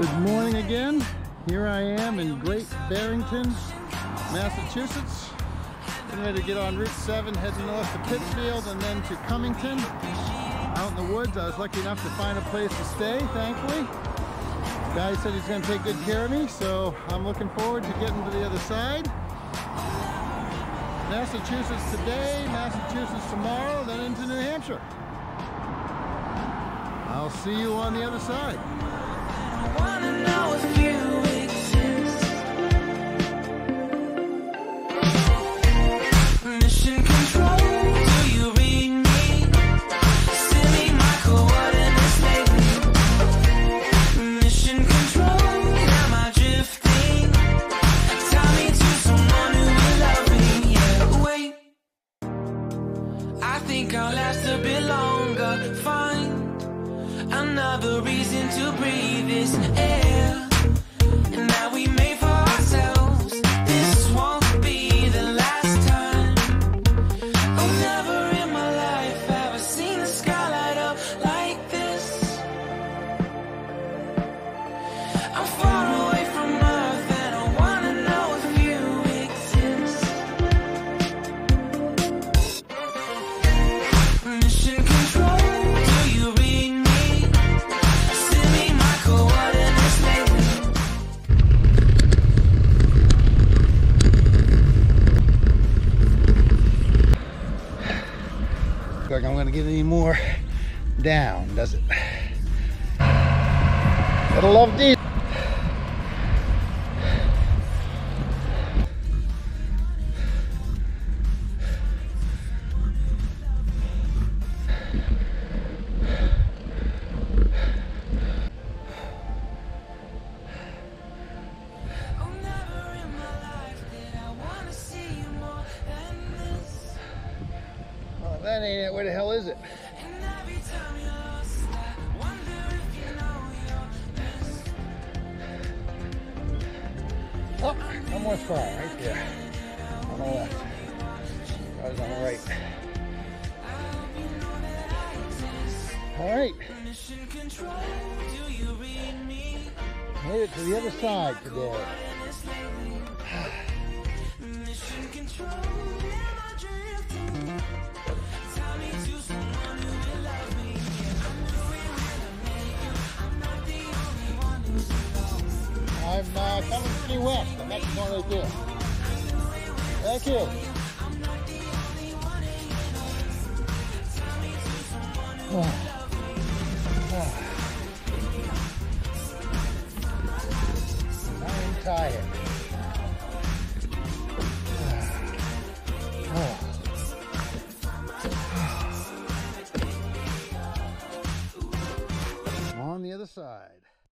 Good morning again. Here I am in Great Barrington, Massachusetts. Getting ready to get on Route 7, heading north to Pittsfield and then to Cummington. Out in the woods, I was lucky enough to find a place to stay, thankfully. The guy said he's going to take good care of me, so I'm looking forward to getting to the other side. Massachusetts today, Massachusetts tomorrow, then into New Hampshire. I'll see you on the other side. think I'll last a bit longer. Another reason to breathe this air. And now we made like I'm gonna get any more down, does it? Gotta love these. That ain't it. Where the hell is it? Oh, one more spot right there. On the left. I was on the right. All right, made it to the other side today. I'm uh, coming to Key West. The next one right there. Thank you. Oh. Oh. I'm tired. On the other side.